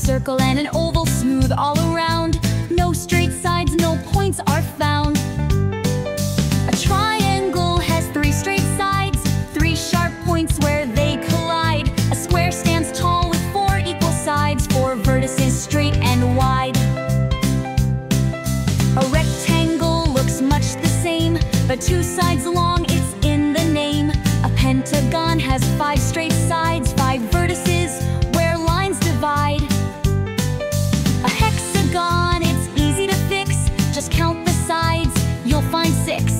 circle and an oval smooth all around. No straight sides, no points are found. A triangle has three straight sides, three sharp points where they collide. A square stands tall with four equal sides, four vertices straight and wide. A rectangle looks much the same, but two sides long, it's in the name. A pentagon has five straight find six.